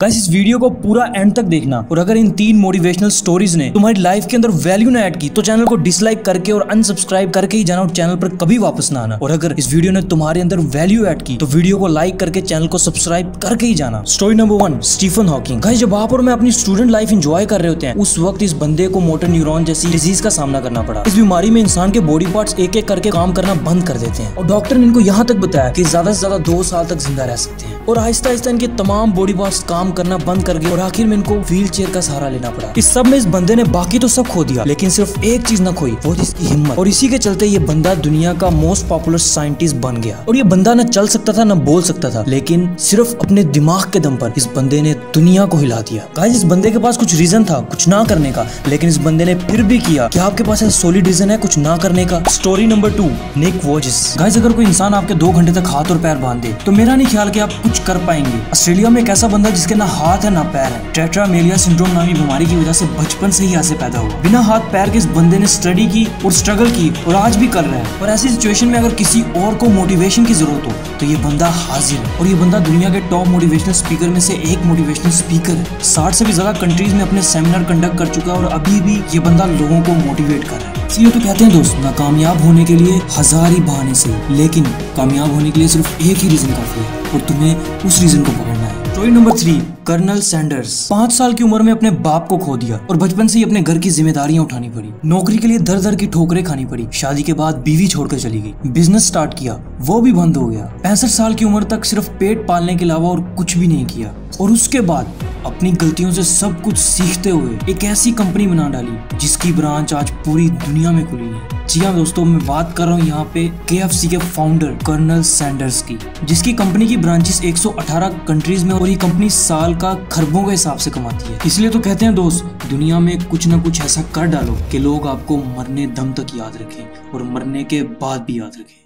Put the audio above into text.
Guys इस video को पूरा एंड तक देखना। और अगर इन तीन मोटिवेशनल स्टोरीज ने तुम्हारी लाइफ के अंदर वैल्यू ना ऐड की तो चैनल को डिसलाइक करके और अनसब्सक्राइब करके ही जाना और चैनल पर कभी वापस ना आना। और अगर इस वीडियो ने तुम्हारे अंदर वैल्यू ऐड की तो वीडियो को लाइक करके चैनल को सब्सक्राइब करके ही जाना। Story number one Stephen Hawking guys जब आप और मैं अपनी स्टूडेंट लाइफ इंजॉय कर रहे होते हैं, उस वक्त इस बंदे को मोटर न्यूरॉन जैसी डिज़ीज़ का सामना करना पड़ा। इस बीमारी में इंसान के बॉडी पार्ट एक एक करके काम करना बंद कर देते हैं। और डॉक्टर ने इनको यहाँ तक बताया की ज़्यादा से ज़्यादा दो साल तक ज़िंदा रह सकते हैं। और आहिस्ता आहिस्ता इनके तमाम बॉडी पार्ट काम करना बंद कर गए और आखिर में इनको व्हील का सहारा लेना पड़ा। इस सब में इस बंदे ने बाकी तो सब खो दिया, लेकिन सिर्फ़ एक चीज़ न खोई, वो इसकी हिम्मत। और इसी के चलते ये बंदा दुनिया का मोस्ट पॉपुलर साइंटिस्ट बन गया। और ये बंदा न चल सकता था, न बोल सकता था, लेकिन सिर्फ़ अपने दिमाग के दम पर इस बंदे ने दुनिया को हिला दिया। गाइस इस बंदे के पास कुछ रीजन था, कुछ ना करने का, लेकिन इस बंदे ने फिर भी किया। क्या आपके पास सोलिड रीजन है, कुछ ना करने का? Story number two Nick Vujicic guys अगर कोई इंसान आपके दो घंटे तक हाथ और पैर बाँध दे तो मेरा नहीं ख्याल कि आप कुछ कर पाएँगे। ऑस्ट्रेलिया में एक ऐसा बंदा जिसके ना हाथ है ना पैर है टेट्रामेलिया सिंड्रोम नामी बीमारी की वजह से बचपन से ही ऐसे पैदा हुआ। बिना हाथ पैर के इस बंदे ने स्टडी की और स्ट्रगल की और आज भी कर रहा है। और ऐसी सिचुएशन में अगर किसी और को मोटिवेशन की ज़रूरत हो तो ये बंदा हाजिर है। और ये बंदा दुनिया के टॉप मोटिवेशनल स्पीकर में से एक मोटिवेशनल स्पीकर है। साठ से भी ज़्यादा कंट्रीज़ में अपने सेमिनार कंडक्ट कर चुका है और अभी भी ये बंदा लोगों को मोटिवेट कर रहा है। इसलिए तो कहते हैं, दोस्त ना कामयाब होने के लिए हज़ार ही बहाने से, लेकिन कामयाब होने के लिए सिर्फ़ एक ही रीजन काफ़ी है और तुम्हें उस रीजन को पकड़ना story number three Colonel Sanders पाँच साल की उम्र में अपने बाप को खो दिया और बचपन से ही अपने घर की जिम्मेदारियाँ उठानी पड़ी। नौकरी के लिए दर दर की ठोकरें खानी पड़ी। शादी के बाद बीवी छोड़कर चली गई। बिज़नेस स्टार्ट किया। वो भी बंद हो गया। पैंसठ साल की उम्र तक सिर्फ़ पेट पालने के अलावा और कुछ भी नहीं किया। और उसके बाद अपनी गलतियों से सब कुछ सीखते हुए एक ऐसी कंपनी बना डाली, जिसकी ब्रांच आज पूरी दुनिया में खुली है। जी हाँ दोस्तों, मैं बात कर रहा हूँ यहाँ पे के के फाउंडर कर्नल सैंडर्स की, जिसकी कंपनी की ब्रांचेस 118 कंट्रीज़ में और ये कंपनी साल का खरबों के हिसाब से कमाती है। इसलिए तो कहते हैं दोस्त, दुनिया में कुछ ना कुछ ऐसा कर डालो कि लोग आपको मरने दम तक याद रखें और मरने के बाद भी याद रखें।